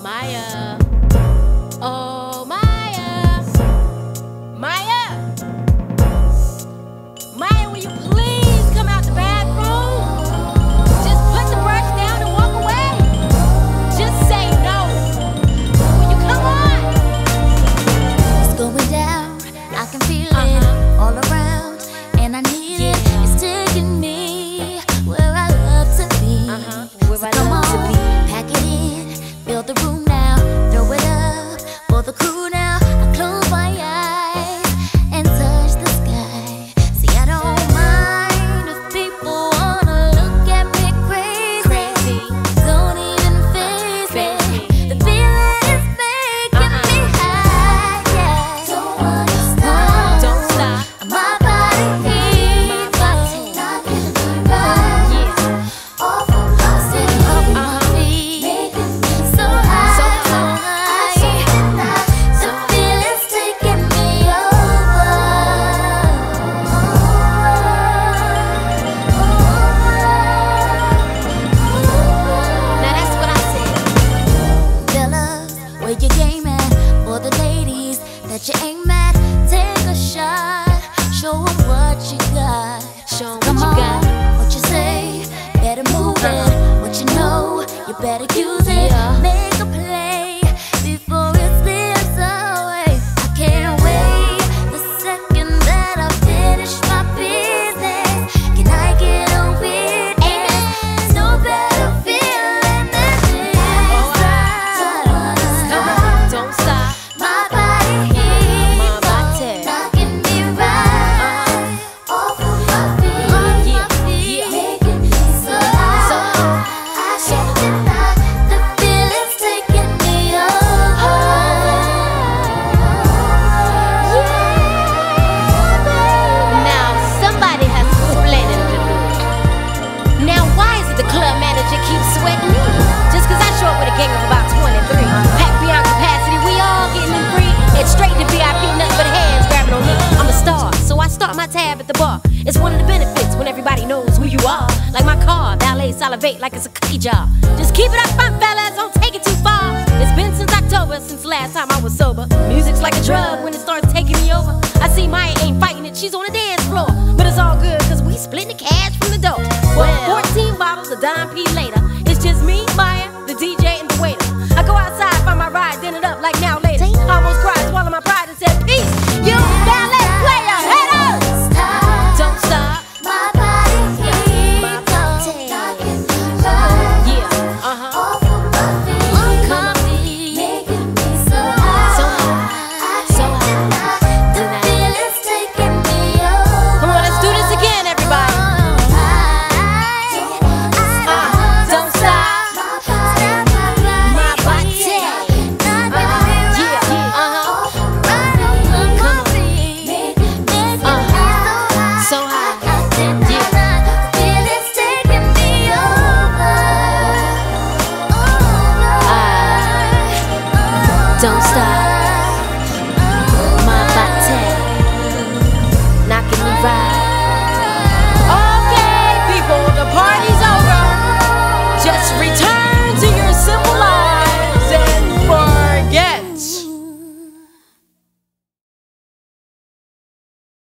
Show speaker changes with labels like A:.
A: Mýa. Oh, Mýa. Mýa. Mýa, will you please come out the bathroom? Just put the brush down and walk away. Just say no. Will you come on?
B: It's going down. I can feel it
A: Uh-huh.
B: all that you ain't mad. take a shot. Show 'em what you got.
A: Show 'em
B: Come
A: what you got.
B: what you say? Better move it. What you know, you better
A: salivate like it's a cookie jar. Just keep it up front, fellas, don't take it too far. It's been since October, since last time I was sober. Music's like a drug when it starts taking me over. I see Mýa ain't fighting it, she's on the dance floor. But it's all good, cause we splitting the cash from the dough. Well, 14 bottles of Dom P later, Don't stop.